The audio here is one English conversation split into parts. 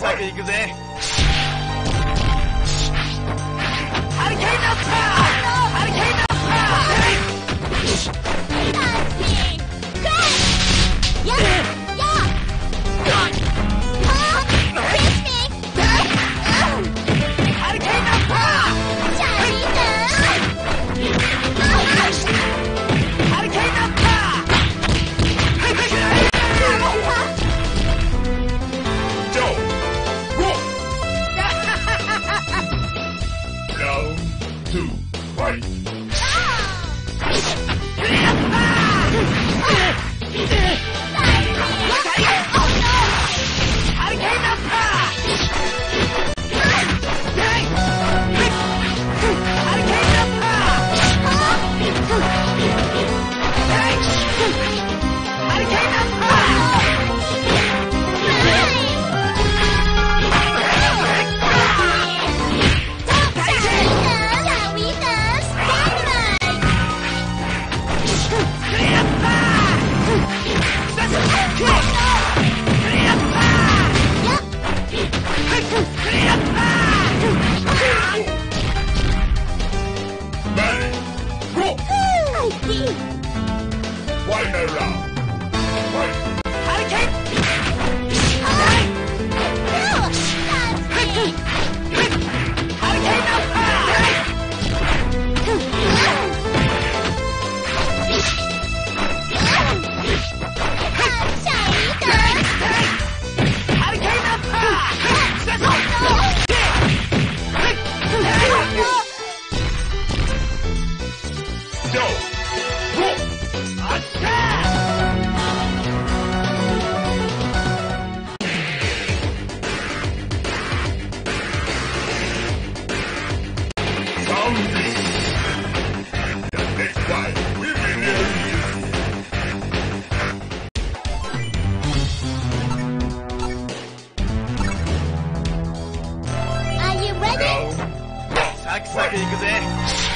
サク行くぜハリケーンナッパーハリケーンナッパー 早くしていくぜ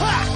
Yeah!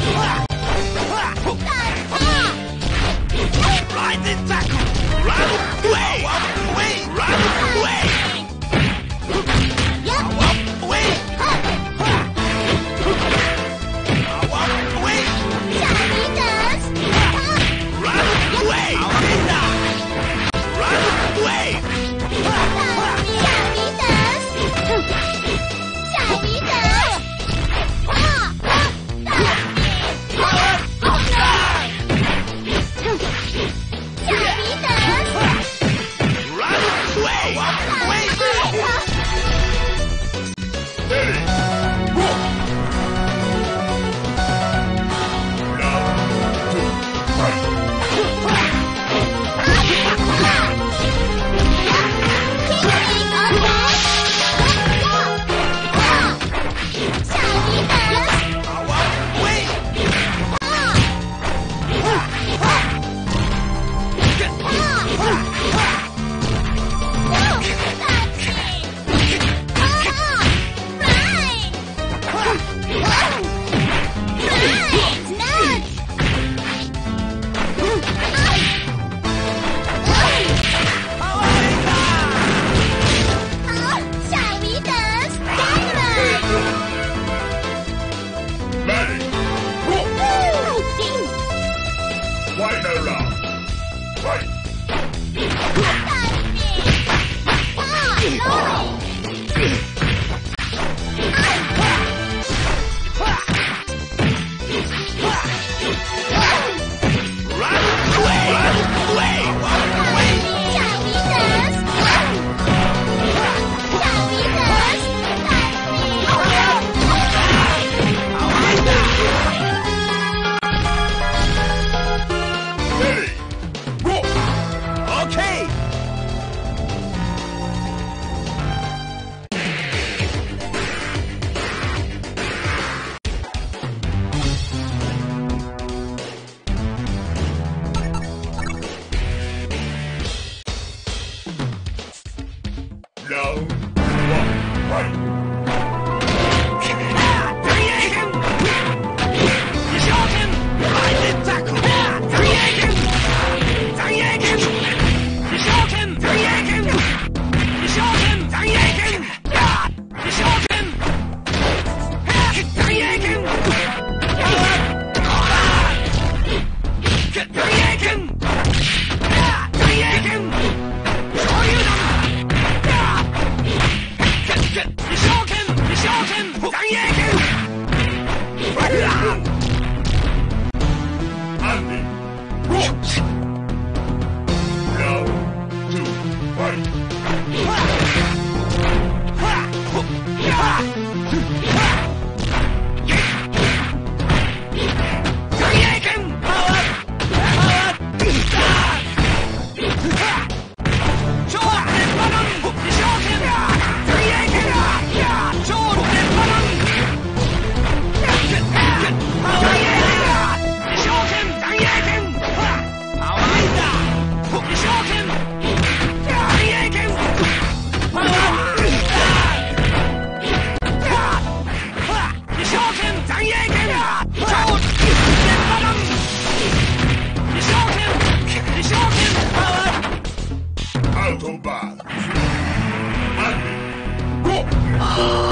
Round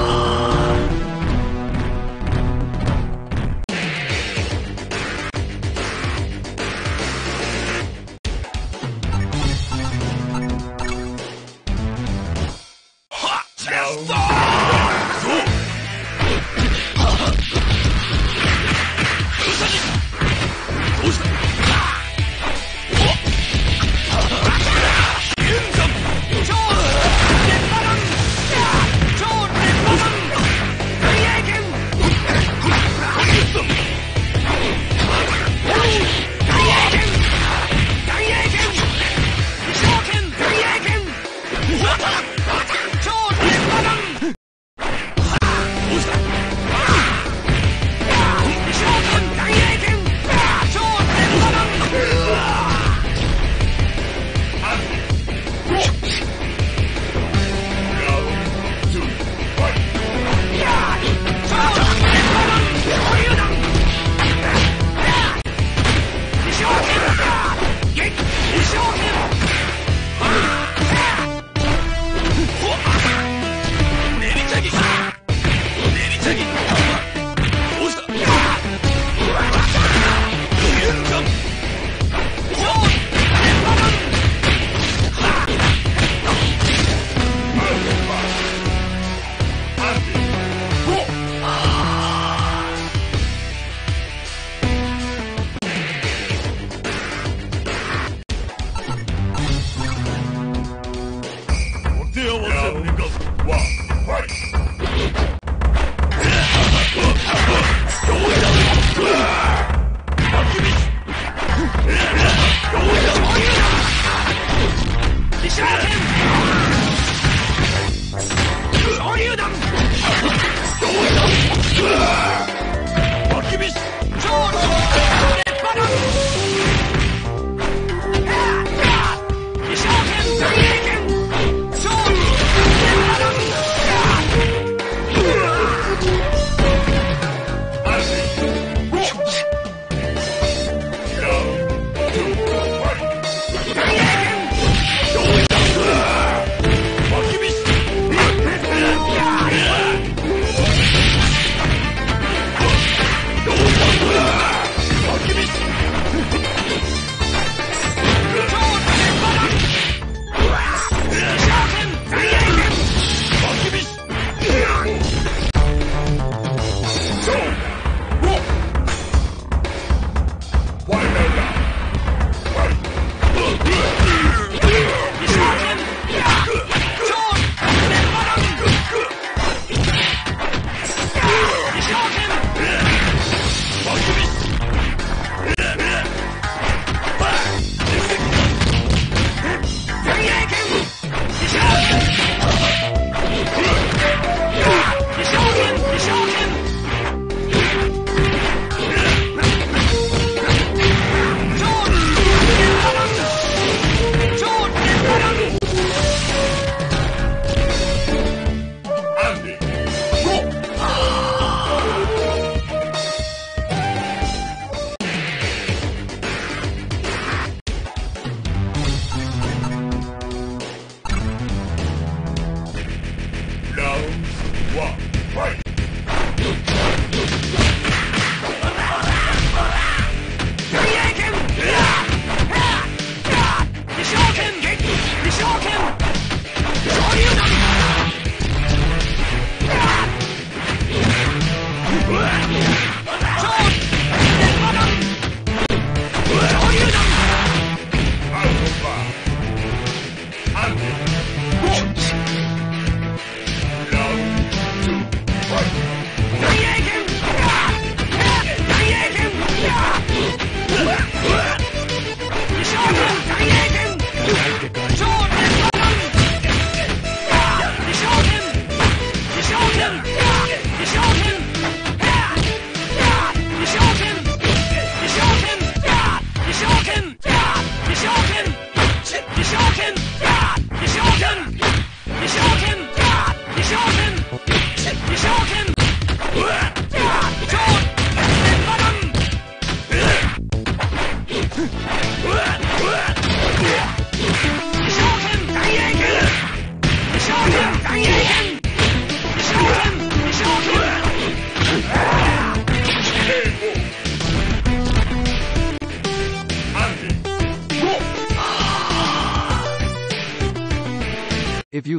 Deal Go. One, right.